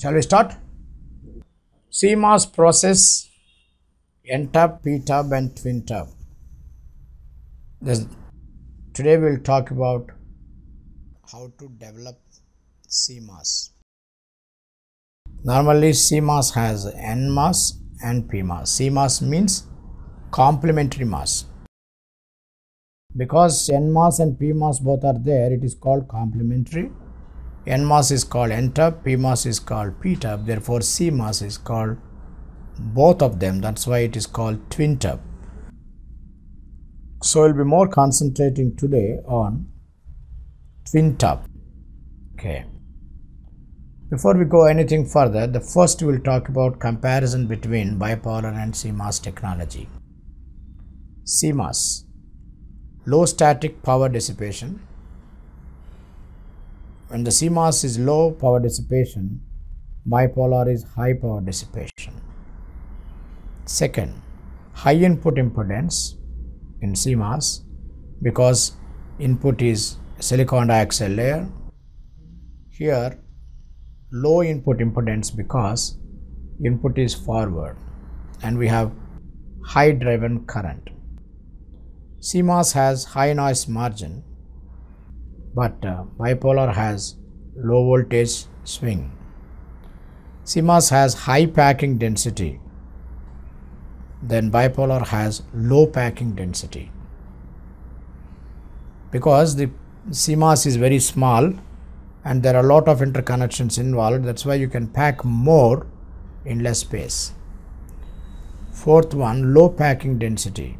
Shall we start? CMOS process N-tub, P-tub and twin tub. Today we will talk about how to develop CMOS. Normally CMOS has NMOS and PMOS. CMOS means complementary MOS. Because NMOS and PMOS both are there, it is called complementary. NMOS is called N-tub, PMOS is called P-tub, therefore CMOS is called both of them. That's why it is called twin tub. So we'll be more concentrating today on twin tub. Okay. Before we go anything further, the first we'll talk about comparison between bipolar and CMOS technology. CMOS low static power dissipation. When the CMOS is low power dissipation, bipolar is high power dissipation. Second, high input impedance in CMOS because input is silicon dioxide layer. Here, low input impedance because input is forward and we have high driven current. CMOS has high noise margin but uh, bipolar has low voltage swing. CMOS has high packing density then bipolar has low packing density. Because the CMOS is very small and there are a lot of interconnections involved that's why you can pack more in less space. Fourth one low packing density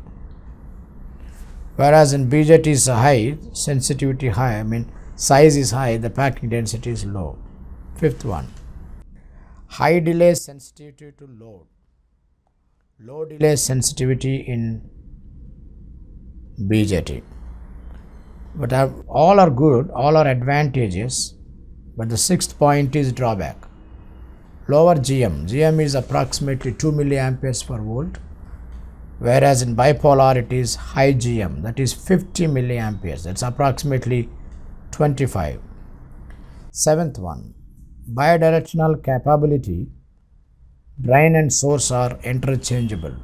whereas in BJT is high sensitivity high I mean size is high the packing density is low. Fifth one high delay sensitivity to load low delay sensitivity in BJT. But all are good, all are advantages, but the sixth point is drawback. Lower GM, GM is approximately 2 milliamperes per volt, whereas in bipolar it is high GM, that is 50 milliamperes, that's approximately 25. Seventh one, bidirectional capability drain and source are interchangeable.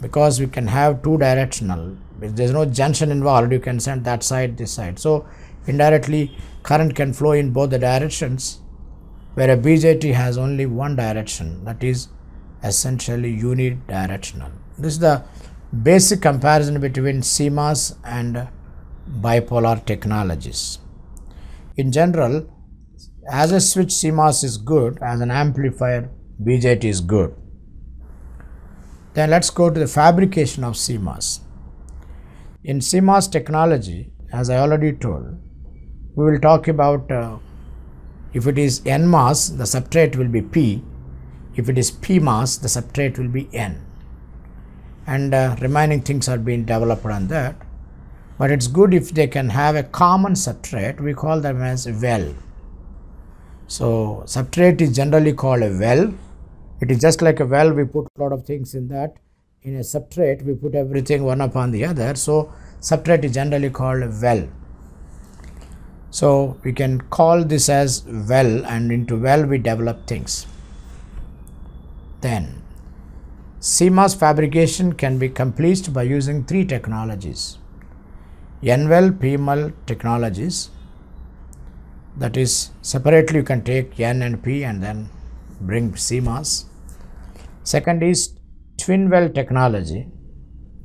Because we can have two directional if there is no junction involved you can send that side this side. So indirectly current can flow in both the directions where a BJT has only one direction that is essentially unidirectional this is the basic comparison between CMOS and bipolar technologies in general as a switch CMOS is good, as an amplifier BJT is good. Then let's go to the fabrication of CMOS. In CMOS technology, as I already told, we will talk about uh, if it is NMOS, the substrate will be P. If it is PMOS, the substrate will be N. And uh, remaining things are being developed on that. But it's good if they can have a common substrate, we call them as well. So substrate is generally called a well. It is just like a well, we put a lot of things in that. In a substrate, we put everything one upon the other. So substrate is generally called a well. So we can call this as well and into well we develop things. Then CMOS fabrication can be completed by using three technologies. N-well, P-well technologies that is separately you can take N and P and then bring CMOS. Second is twin well technology,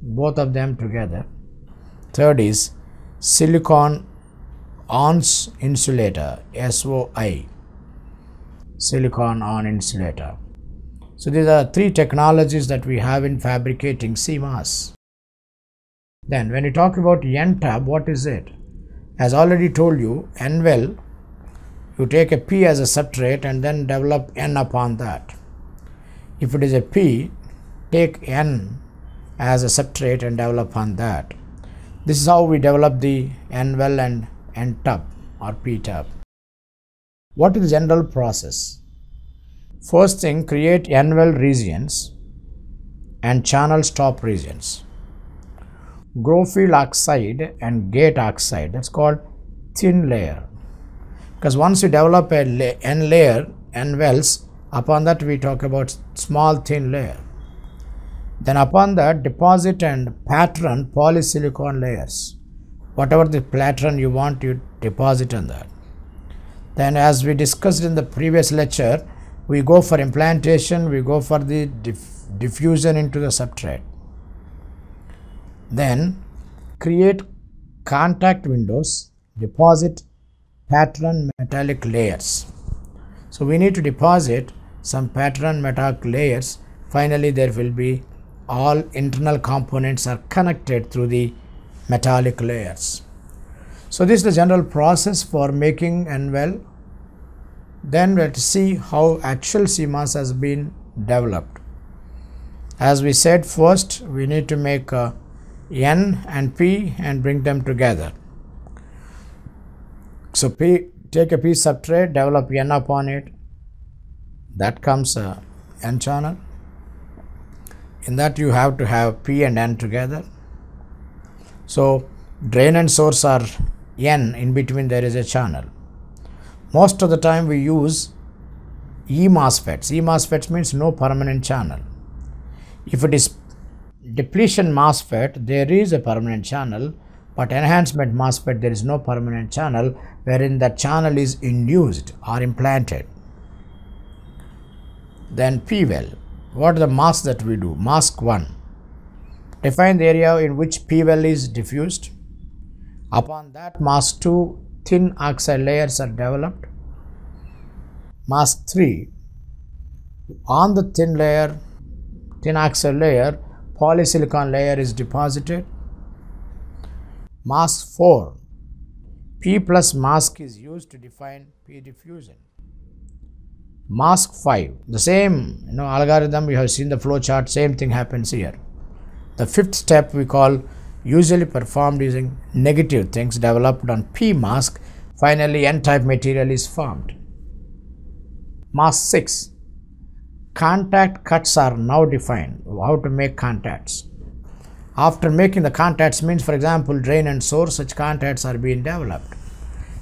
both of them together. Third is silicon ONS insulator, SOI, silicon on insulator. So these are three technologies that we have in fabricating CMOS. Then when you talk about N-tub, what is it? As already told you, N-well you take a P as a substrate and then develop N upon that. If it is a P, take N as a substrate and develop on that. This is how we develop the N-well and N-tub or P-tub. What is the general process? First thing, create N-well regions and channel stop regions. Grow field oxide and gate oxide. That's called thin layer. Because once you develop a la- n layer, n wells, upon that we talk about small thin layer. Then upon that deposit and pattern polysilicon layers. Whatever the pattern you want, you deposit on that. Then as we discussed in the previous lecture, we go for implantation, we go for the diff- diffusion into the substrate. Then create contact windows, deposit pattern metallic layers. So we need to deposit some pattern metallic layers. Finally, there will be all internal components are connected through the metallic layers. So this is the general process for making N well. Then let's see how actual CMOS has been developed. As we said first, we need to make uh, N and P and bring them together. So P, take a P substrate, develop N upon it. That comes a N channel. In that you have to have P and N together. So drain and source are N, in between there is a channel. Most of the time we use E MOSFETs. E MOSFETs means no permanent channel. If it is depletion MOSFET, there is a permanent channel, but enhancement MOSFET, there is no permanent channel wherein that channel is induced or implanted. Then P well. What are the masks that we do? Mask 1. Define the area in which P well is diffused. Upon that, mask 2 thin oxide layers are developed. Mask 3 on the thin layer, thin oxide layer, polysilicon layer is deposited. Mask 4 P plus mask is used to define P diffusion. Mask 5 the same you know algorithm you have seen the flow chart same thing happens here. The fifth step we call usually performed using negative things developed on P mask. Finally, N type material is formed. Mask 6 Contact cuts are now defined. How to make contacts. After making the contacts means, for example, drain and source, such contacts are being developed.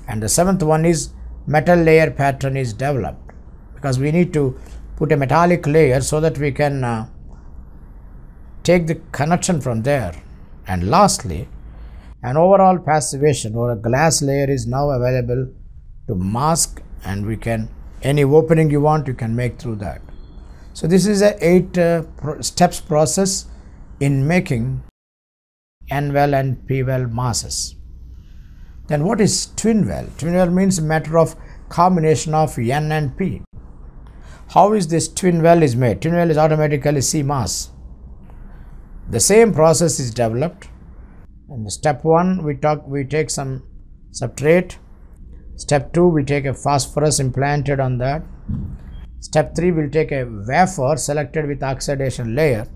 And the seventh one is metal layer pattern is developed because we need to put a metallic layer so that we can uh, take the connection from there. And lastly, an overall passivation or a glass layer is now available to mask and we can any opening you want you can make through that. So this is a eight uh, pro steps process in making N well and P well masses. Then what is twin well? Twin well means a matter of combination of N and P. How is this twin well is made? Twin well is automatically CMOS. The same process is developed. In step one, we talk we take some substrate. Step two, we take a phosphorus implanted on that. Step 3 we'll take a wafer selected with oxidation layer.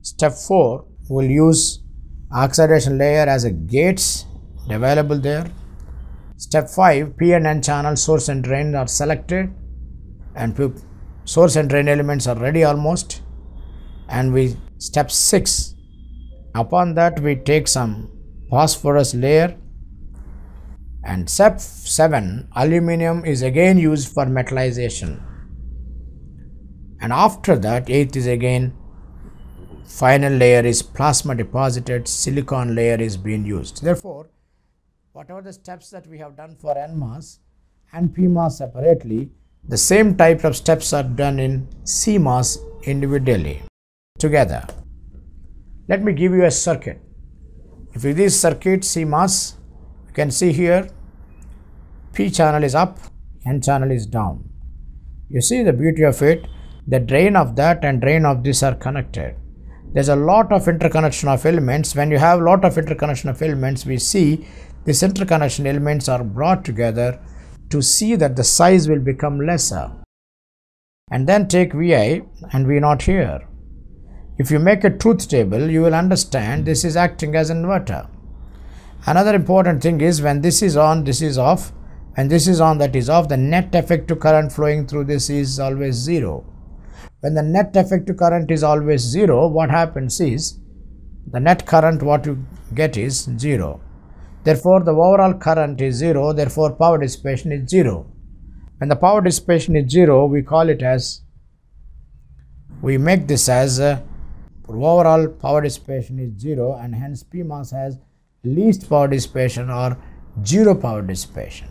Step 4 we'll use oxidation layer as a gates available there. Step 5 P and N channel source and drain are selected and source and drain elements are ready almost and we step 6 upon that we take some phosphorus layer. And step 7 aluminum is again used for metallization. And after that 8th is again final layer is plasma deposited silicon layer is being used. Therefore whatever the steps that we have done for NMOS and PMOS separately the same type of steps are done in CMOS individually together let me give you a circuit if it is circuit CMOS you can see here P channel is up, N channel is down. You see the beauty of it, the drain of that and drain of this are connected. There's a lot of interconnection of elements. When you have a lot of interconnection of elements, we see these interconnection elements are brought together to see that the size will become lesser. And then take Vi and V not here. If you make a truth table, you will understand this is acting as an inverter. Another important thing is when this is on, this is off, and this is on that is off the net effective current flowing through this is always 0 when the net effective current is always 0 what happens is the net current what you get is 0. Therefore, the overall current is 0, therefore, power dissipation is 0. When the power dissipation is 0, we call it as, we make this as uh, overall power dissipation is 0 and hence PMOS has least power dissipation or 0 power dissipation.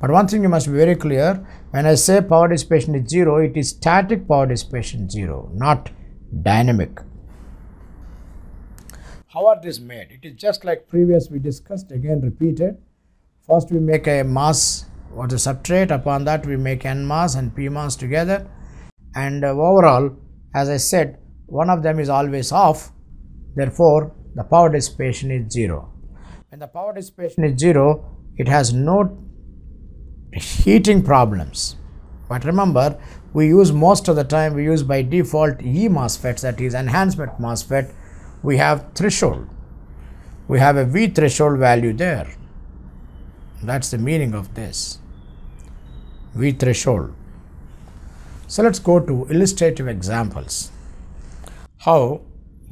But one thing you must be very clear, when I say power dissipation is 0, it is static power dissipation 0, not dynamic. How are these made? It is just like previous we discussed, again repeated. First we make a mass or the substrate, upon that we make NMOS and PMOS together and uh, overall as I said one of them is always off. Therefore the power dissipation is 0. When the power dissipation is 0 it has no heating problems. But remember we use most of the time we use by default E MOSFETs that is enhancement MOSFET. We have threshold. We have a V threshold value there. That's the meaning of this. V threshold. So let's go to illustrative examples how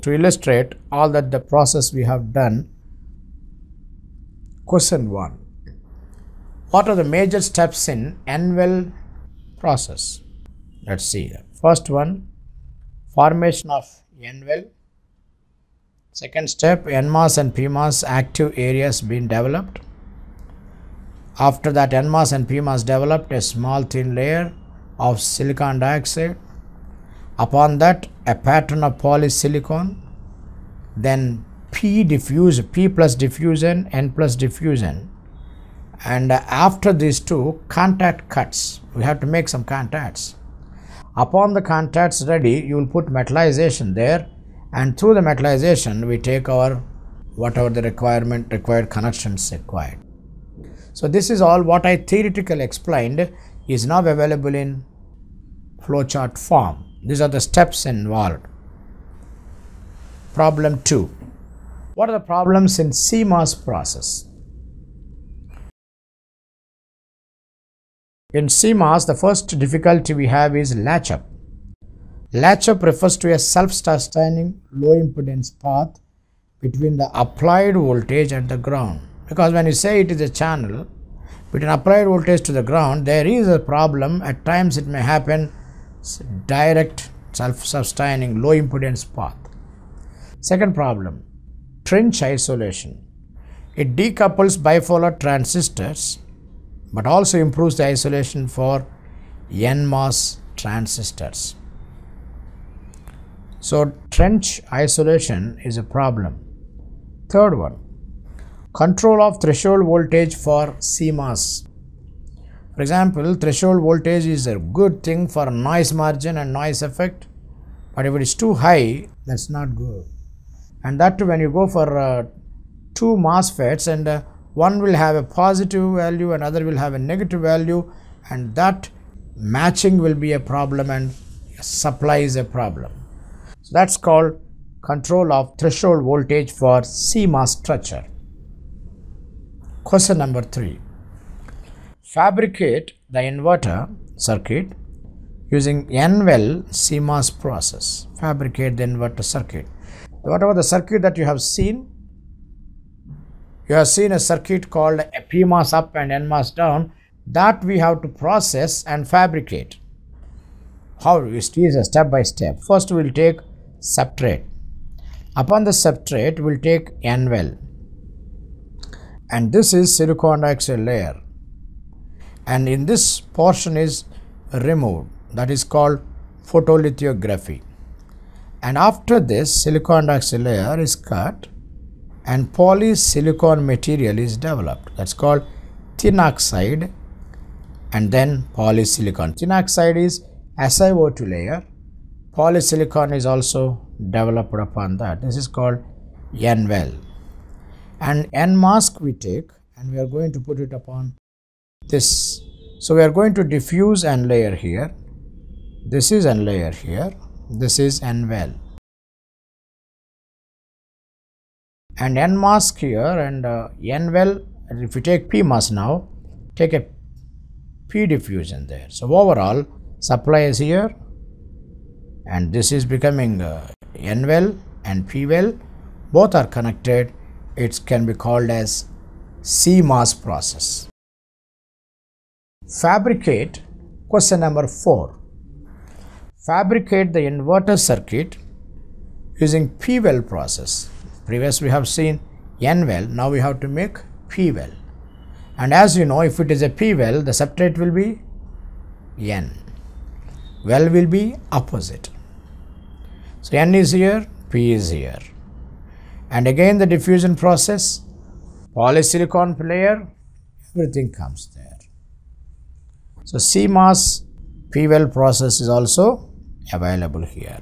to illustrate all that the process we have done. Question 1 what are the major steps in N-well process? Let's see first one formation of N-well Second step, NMOS and PMOS active areas being developed. After that NMOS and PMOS developed a small thin layer of silicon dioxide. Upon that a pattern of polysilicon. Then P diffuse, P plus diffusion, N plus diffusion. And after these two contact cuts, we have to make some contacts. Upon the contacts ready, you will put metallization there and through the metallization we take our whatever the requirement required connections required. So this is all what I theoretically explained is now available in flowchart form. These are the steps involved. Problem 2. What are the problems in CMOS process? In CMOS, the first difficulty we have is latch up. Latch-up refers to a self-sustaining low impedance path between the applied voltage and the ground. Because when you say it is a channel between applied voltage to the ground, there is a problem. At times it may happen direct self-sustaining low impedance path. Second problem, trench isolation. It decouples bipolar transistors but also improves the isolation for NMOS transistors. So, trench isolation is a problem. Third one, control of threshold voltage for CMOS. For example, threshold voltage is a good thing for noise margin and noise effect, but if it is too high, that's not good. And that when you go for uh, two MOSFETs and uh, one will have a positive value, another will have a negative value, and that matching will be a problem and supply is a problem. So that's called control of threshold voltage for CMOS structure. Question number 3. Fabricate the inverter circuit using N-well CMOS process. Fabricate the inverter circuit. Whatever the circuit that you have seen, you have seen a circuit called a PMOS up and NMOS down that we have to process and fabricate. How? It is a step by step. First we will take substrate. Upon the substrate, we'll take N-well and this is silicon dioxide layer and in this portion is removed. That is called photolithography. And after this silicon dioxide layer is cut and polysilicon material is developed. That's called thin oxide and then polysilicon. Thin oxide is SiO2 layer. Polysilicon is also developed upon that. This is called N-well. And N-mask we take and we are going to put it upon this. So we are going to diffuse N layer here. This is N layer here. This is N-well. And N-mask here and uh, N-well, if you take P-mask now, take a P diffusion there. So overall, supply is here and this is becoming uh, N well and P well both are connected, it can be called as CMOS process. Fabricate question number 4. Fabricate the inverter circuit using P-well process. Previous we have seen N-well, now we have to make P-well. And as you know, if it is a P-well, the substrate will be N. Well will be opposite. So N is here, P is here. And again the diffusion process, polysilicon layer, everything comes. So CMOS P-well process is also available here.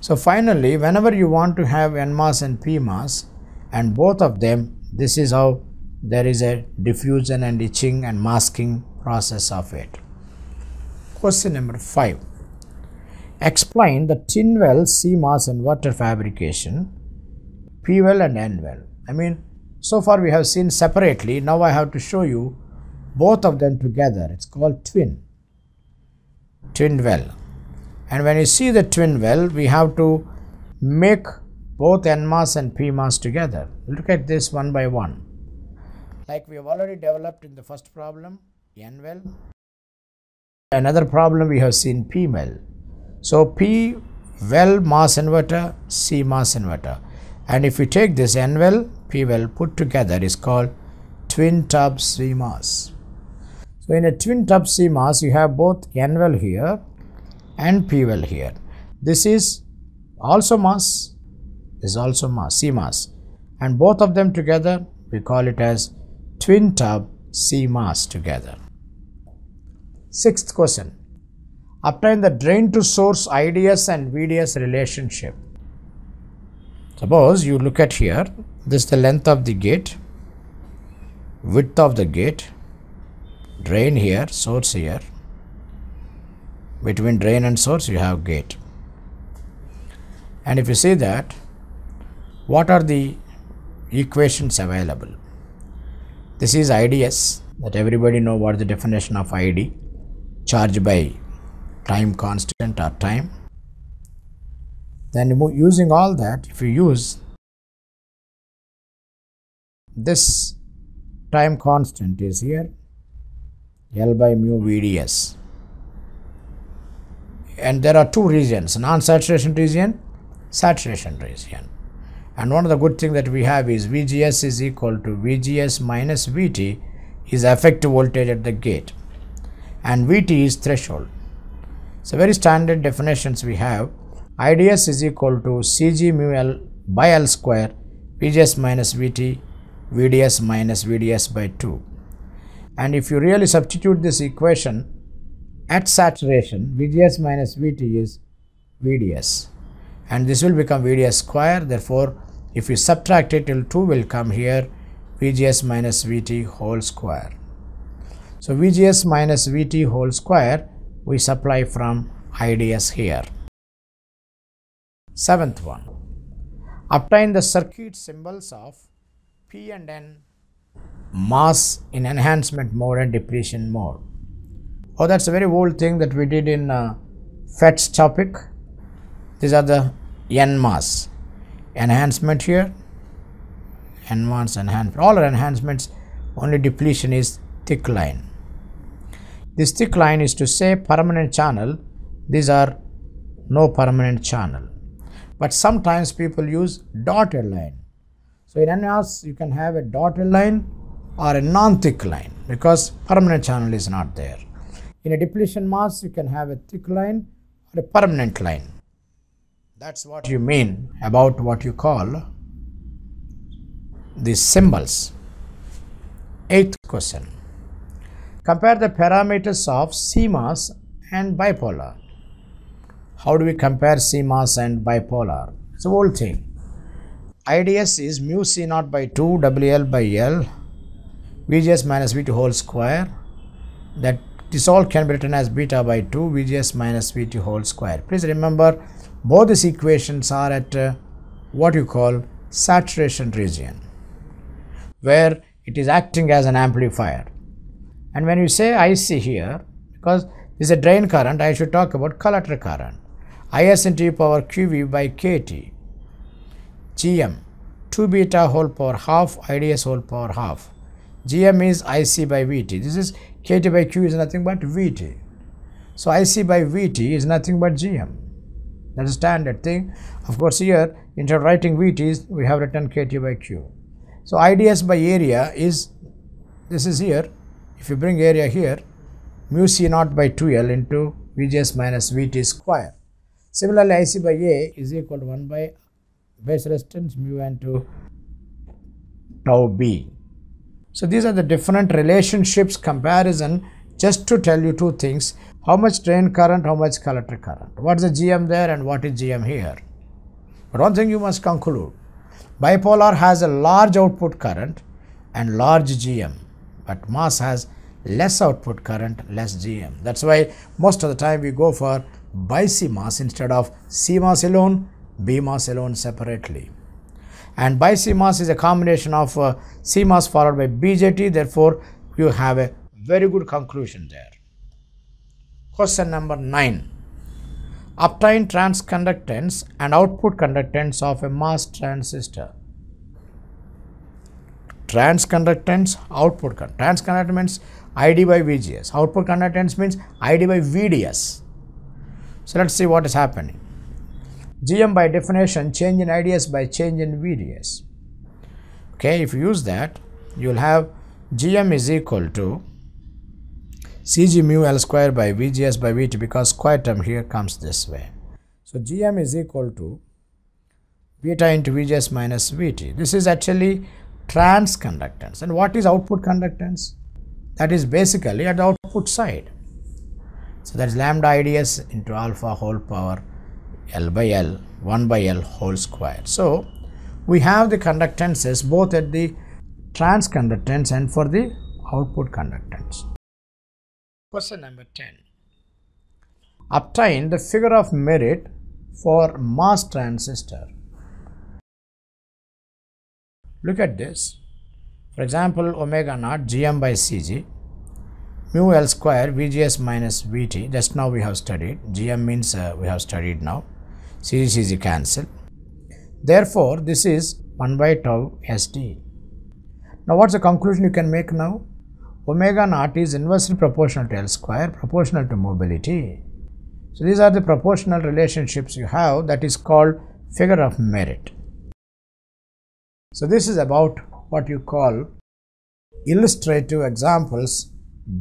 So finally, whenever you want to have NMOS and PMOS and both of them, this is how there is a diffusion and etching and masking process of it. Question number 5. Explain the twin well CMOS inverter fabrication, P well and N well. I mean, so far we have seen separately, now I have to show you both of them together. It's called twin, twin well. And when you see the twin well, we have to make both NMOS and PMOS together. Look at this one by one. Like we have already developed in the first problem, N well. Another problem we have seen P well. So P well mass inverter, CMOS inverter. And if we take this N well, P well put together is called twin tub CMOS. So in a twin tub CMOS, you have both N well here and P well here. This is also MOS, is also MOS, CMOS. And both of them together, we call it as twin tub CMOS together. Sixth question. Obtain the drain to source IDS and VDS relationship. Suppose you look at here, this is the length of the gate, width of the gate, drain here, source here, between drain and source you have gate. And if you see that what are the equations available? This is IDS that everybody know what the definition of ID charge by time constant or time. Then using all that if you use this time constant is here L by mu VDS and there are two regions non-saturation region saturation region. And one of the good things that we have is VGS is equal to VGS minus VT is effective voltage at the gate. And VT is threshold. So very standard definitions we have. IDS is equal to CG mu L by L square VGS minus VT VDS minus VDS by 2 and if you really substitute this equation at saturation VGS minus VT is VDS and this will become VDS square therefore if you subtract it till 2 will come here VGS minus VT whole square. So VGS minus VT whole square we supply from IDS here. Seventh one. Obtain the circuit symbols of P and N MOS in enhancement mode and depletion mode. Oh, that's a very old thing that we did in uh, FET's topic. These are the NMOS. Enhancement here, NMOS enhancement. All are enhancements, only depletion is thick line. This thick line is to say permanent channel. These are no permanent channel. But sometimes people use dotted line. So in NMOS, you can have a dotted line or a non-thick line because permanent channel is not there. In a depletion mass, you can have a thick line or a permanent line. That's what you mean about what you call these symbols. Eighth question. Compare the parameters of CMOS and bipolar. How do we compare CMOS and bipolar? It's a whole thing. IDS is mu C naught by 2 WL by L VGS minus VT whole square that this all can be written as beta by 2 VGS minus VT whole square. Please remember both these equations are at uh, what you call saturation region where it is acting as an amplifier. And when you say IC here, because this is a drain current, I should talk about collector current. IS into e power QV by KT. GM 2 beta whole power half IDS whole power half. GM is IC by VT. This is KT by Q is nothing but VT. So IC by VT is nothing but GM. That's standard thing. Of course, here instead of writing VT, we have written KT by Q. So IDS by area is this is here. If you bring area here, mu C naught by 2L into VGS minus VT square. Similarly, IC by A is equal to 1 by base resistance mu into tau B. So these are the different relationships comparison just to tell you two things how much drain current, how much collector current. What is the GM there and what is GM here? But one thing you must conclude bipolar has a large output current and large GM, but mass has less output current, less GM. That's why most of the time we go for BiCMOS instead of CMOS alone, BMOS alone separately. And BiCMOS is a combination of uh, CMOS followed by BJT, therefore you have a very good conclusion there. Question number 9. Obtain transconductance and output conductance of a MOS transistor. Transconductance, output conductance. Transconductance means ID by VGS. Output conductance means ID by VDS. So let's see what is happening. GM by definition change in IDS by change in VDS. Okay, if you use that, you will have GM is equal to Cg mu L square by Vgs by Vt because square term here comes this way. So Gm is equal to beta into Vgs minus Vt. This is actually transconductance. And what is output conductance? That is basically at the output side. So that is lambda IDS into alpha whole power L by L 1 by L whole square. So we have the conductances both at the transconductance and for the output conductance. Question number 10. Obtain the figure of merit for mass transistor. Look at this. For example, omega naught Gm by Cg mu L square Vgs minus Vt. Just now we have studied. Gm means uh, we have studied now. Cg Cg cancel. Therefore, this is 1 by tau Sd. Now, what's the conclusion you can make now? omega naught is inversely proportional to L square proportional to mobility. So these are the proportional relationships you have that is called figure of merit. So this is about what you call illustrative examples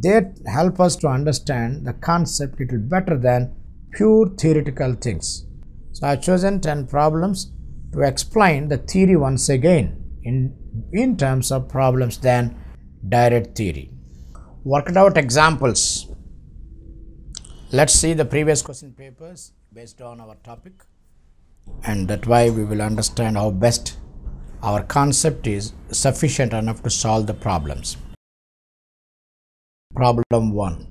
that help us to understand the concept little better than pure theoretical things. So I have chosen 10 problems to explain the theory once again in, in terms of problems than direct theory. Worked out examples. Let's see the previous question papers based on our topic and that why we will understand how best our concept is sufficient enough to solve the problems. Problem 1.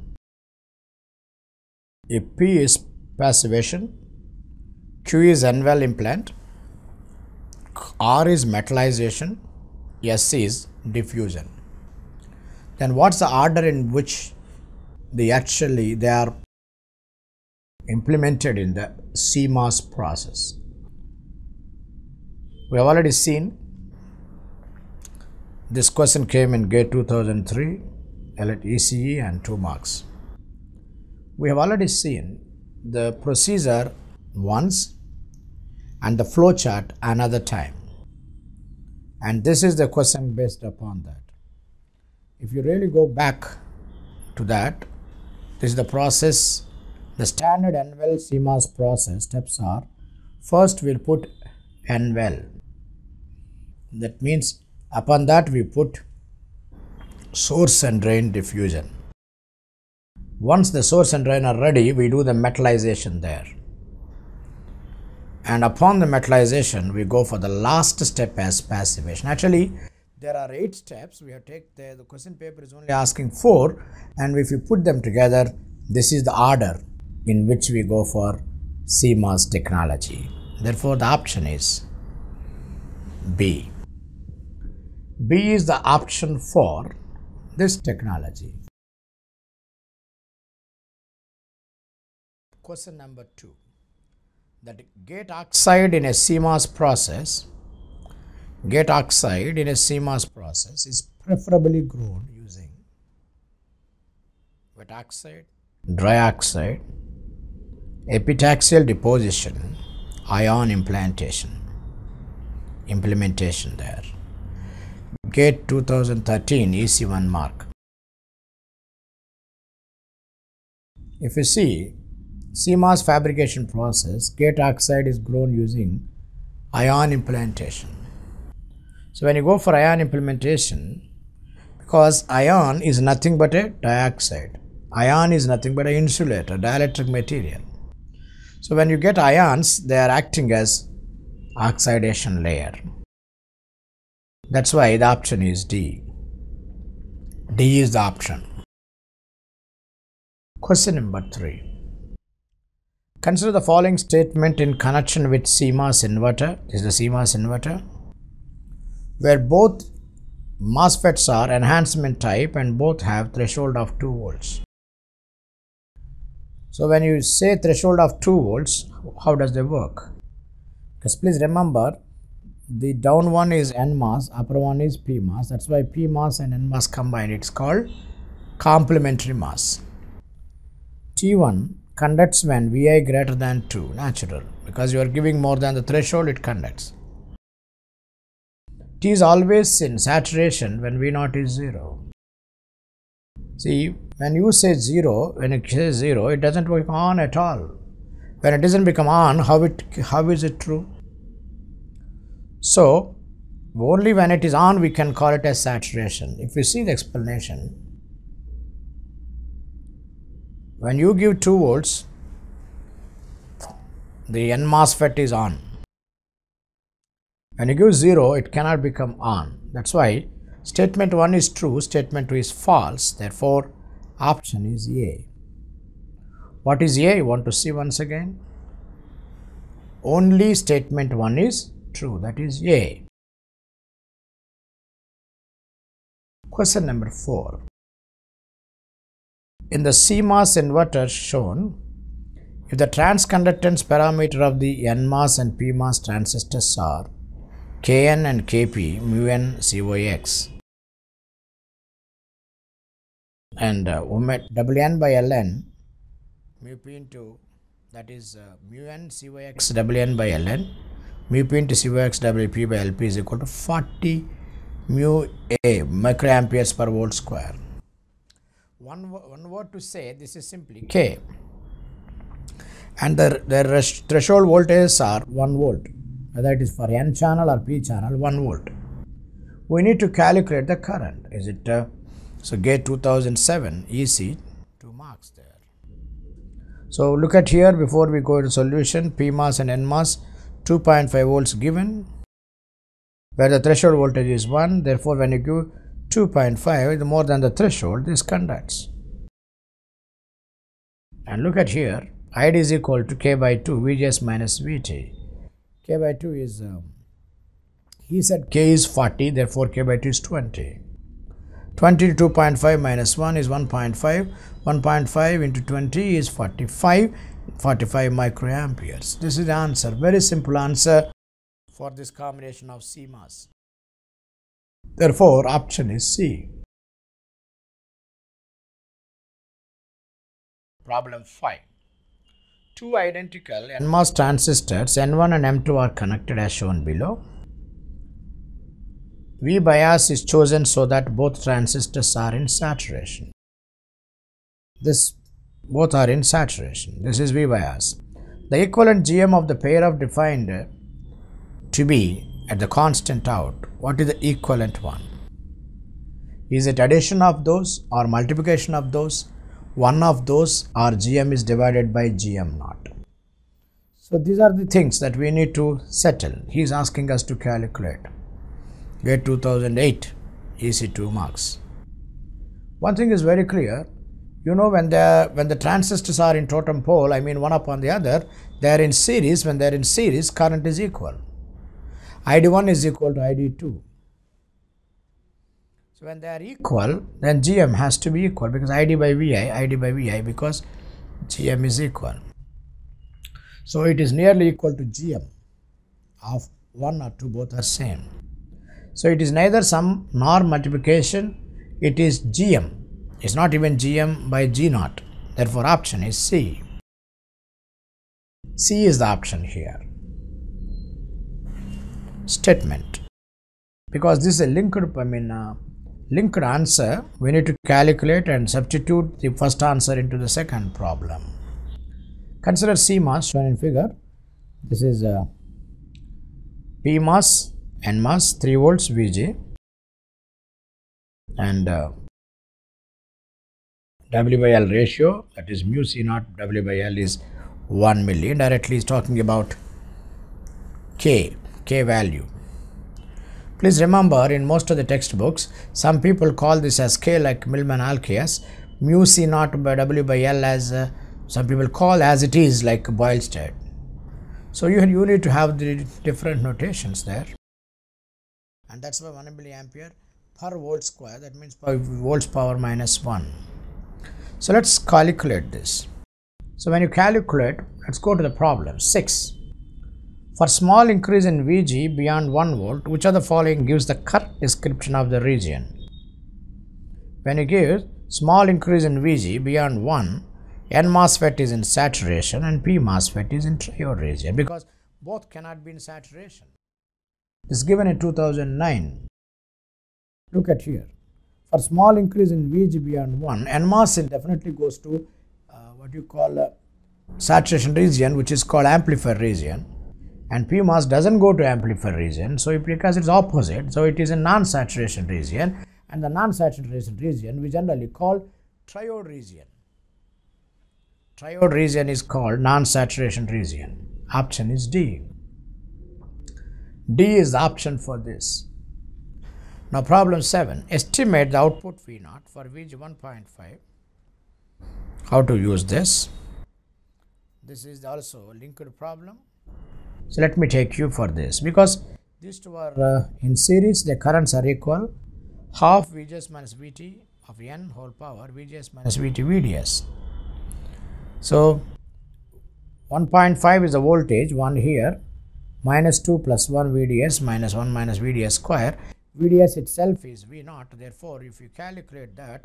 If P is passivation, Q is N-well implant, R is metallization, S is diffusion then what's the order in which they actually they are implemented in the CMOS process. We have already seen this question came in GATE 2003, LET ECE and 2 marks. We have already seen the procedure once and the flow chart another time. And this is the question based upon that if you really go back to that, this is the process, the standard N-well CMOS process steps are first we'll put N-well. That means upon that we put source and drain diffusion. Once the source and drain are ready, we do the metallization there. And upon the metallization, we go for the last step as passivation. Actually, there are eight steps we have take the, the question paper is only asking four. And if you put them together this is the order in which we go for CMOS technology. Therefore the option is B. B is the option for this technology. Question number two that gate oxide in a CMOS process gate oxide in a CMOS process is preferably grown using wet oxide, dry oxide, epitaxial deposition, ion implantation, implementation there. Gate 2013 EC1 mark. If you see CMOS fabrication process, gate oxide is grown using ion implantation. So when you go for ion implementation, because ion is nothing but a dioxide, ion is nothing but an insulator, dielectric material. So when you get ions, they are acting as oxidation layer. That's why the option is D. D is the option. Question number 3. Consider the following statement in connection with CMOS inverter. This is the CMOS inverter where both MOSFETs are enhancement type and both have threshold of 2 volts. So when you say threshold of 2 volts, how does they work? Because please remember, the down one is NMOS, upper one is PMOS. That's why PMOS and NMOS combined. It's called complementary MOS. T1 conducts when Vi greater than 2, natural. Because you are giving more than the threshold, it conducts. T is always in saturation when V naught is 0. See, when you say 0, when it says 0, it doesn't work on at all. When it doesn't become on, how, it, how is it true? So, only when it is on we can call it as saturation. If you see the explanation, when you give 2 volts, the N MOSFET is on. When you give 0, it cannot become on. That's why statement 1 is true, statement 2 is false. Therefore, option is A. What is A? You want to see once again? Only statement 1 is true, that is A. Question number 4. In the CMOS inverter shown, if the transconductance parameter of the NMOS and PMOS transistors are Kn and Kp mu n COX and uh, Wn by Ln mu p into that is uh, mu n COX Wn by Ln mu p into COX WP by LP is equal to 40 mu A microamperes per volt square. One, one word to say this is simply K and the, the threshold voltages are 1 volt whether it is for N channel or P channel 1 volt. We need to calculate the current. Is it uh, so gate 2007 EC 2 marks there. So look at here before we go to solution PMOS and NMOS 2.5 volts given where the threshold voltage is 1 therefore when you give 2.5 is more than the threshold this conducts. And look at here id is equal to k by 2 vgs minus vt. K by 2 is um, he said k is 40 therefore k by 2 is 20 20 to 2.5 minus 1 is 1.5 1.5 into 20 is 45 45 microamperes. This is the answer very simple answer for this combination of CMOS therefore option is C problem 5 Two identical NMOS transistors N1 and M2 are connected as shown below. V bias is chosen so that both transistors are in saturation. This both are in saturation. This is V bias. The equivalent GM of the pair of defined to be at the constant out. What is the equivalent one? Is it addition of those or multiplication of those? one of those or GM is divided by GM naught. So these are the things that we need to settle. He is asking us to calculate. GATE 2008 EC2 marks. One thing is very clear. You know when the when the transistors are in totem pole, I mean one upon the other, they are in series. When they are in series, current is equal. ID1 is equal to ID2. So when they are equal, then GM has to be equal because ID by VI, ID by VI because GM is equal. So it is nearly equal to GM of 1 or 2 both are same. So it is neither sum nor multiplication, it is GM. It's not even GM by G naught. Therefore, option is C. C is the option here. Statement. Because this is a linked, I mean, uh, linked answer, we need to calculate and substitute the first answer into the second problem. Consider CMOS shown in figure. This is uh, PMOS, NMOS, 3 volts VG and uh, W by L ratio that is mu C naught W by L is 1 milli. Directly is talking about K, K value. Please remember in most of the textbooks, some people call this as K like Millman Halkias, mu C naught by W by L as uh, some people call as it is like Boylestad. So you, you need to have the different notations there. And that's why 1 milliampere per volt square, that means per volts power minus 1. So let's calculate this. So when you calculate, let's go to the problem. 6. For small increase in Vg beyond 1 volt, which of the following gives the correct description of the region? When you give small increase in Vg beyond 1, N MOSFET is in saturation and P MOSFET is in triode region because both cannot be in saturation. It's given in 2009. Look at here for small increase in VG beyond 1, n NMOS definitely goes to uh, what you call a saturation region, which is called amplifier region. And PMOS doesn't go to amplifier region, so because it's opposite, so it is a non-saturation region. And the non-saturation region we generally call triode region. Triode region is called non-saturation region. Option is D. D is the option for this. Now problem 7. Estimate the output V naught for VG 1.5. How to use this? This is also a linked problem. So let me take you for this because these two are uh, in series, the currents are equal. Half VGS minus VT of n whole power VGS minus VT VDS. So 1.5 is the voltage, 1 here, minus 2 plus 1 VDS minus 1 minus VDS square VDS itself is V naught. Therefore, if you calculate that,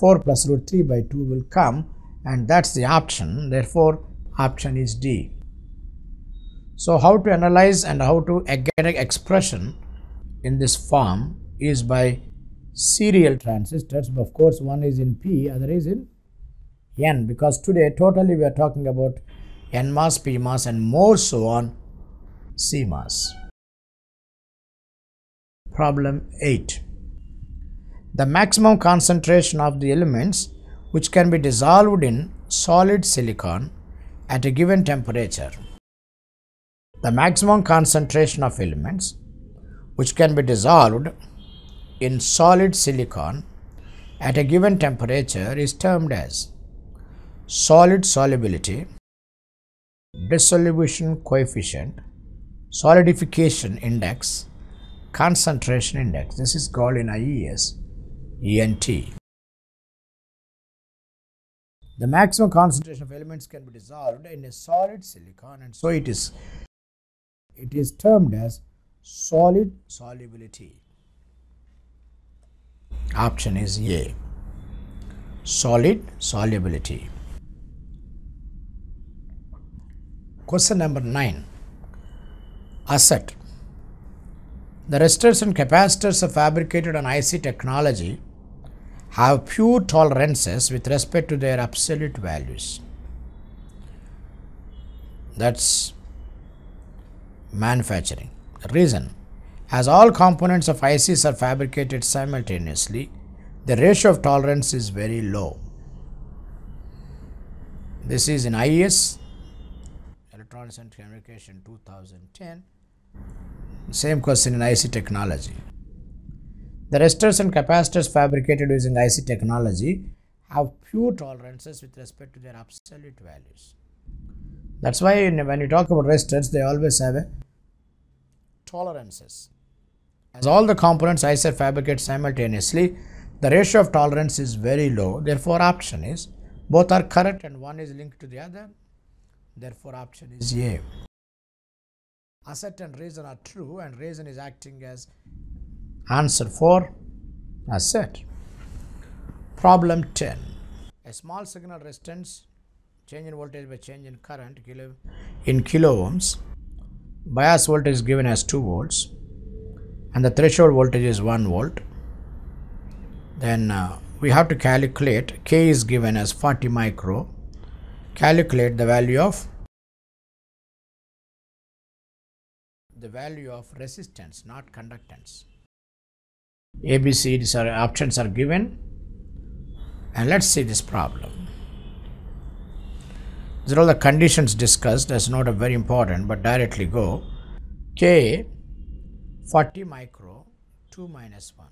4 plus root 3 by 2 will come and that's the option. Therefore, option is D. So, how to analyze and how to get an expression in this form is by serial transistors. Of course, one is in P, other is in N because today totally we are talking about NMOS, PMOS and more so on CMOS. Problem 8. The maximum concentration of the elements which can be dissolved in solid silicon at a given temperature. The maximum concentration of elements which can be dissolved in solid silicon at a given temperature is termed as solid solubility, dissolution coefficient, solidification index, concentration index. This is called in IES ENT. The maximum concentration of elements can be dissolved in a solid silicon and so it is it is termed as solid solubility. Option is A. Solid solubility. Question number 9. Asset the resistors and capacitors are fabricated on IC technology have few tolerances with respect to their absolute values. That's manufacturing. The reason, as all components of ICs are fabricated simultaneously, the ratio of tolerance is very low. This is in IES, Electronics and Communication 2010 same question in IC technology. The resistors and capacitors fabricated using IC technology have few tolerances with respect to their absolute values. That's why when you talk about resistors, they always have a tolerances. As all the components IC are fabricated simultaneously, the ratio of tolerance is very low. Therefore, option is both are correct and one is linked to the other. Therefore, option is A asset and reason are true and reason is acting as Answer 4. That's it. Problem 10. A small signal resistance change in voltage by change in current kilo in kilo ohms. Bias voltage is given as 2 volts and the threshold voltage is 1 volt. Then uh, we have to calculate K is given as 40 micro. Calculate the value of the value of resistance, not conductance. ABCDs are options are given, and let's see this problem. These are all the conditions discussed. That's not a very important, but directly go. K 40 micro 2 minus 1.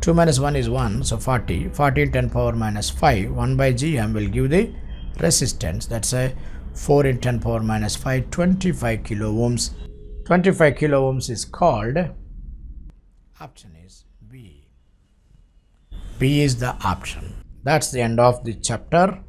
2 minus 1 is 1, so 40. 40 10 power minus 5. 1 by gm will give the resistance. That's a 4 in 10 power minus 5, 25 kilo ohms 25 kilo ohms is called option is B. B is the option. That's the end of the chapter.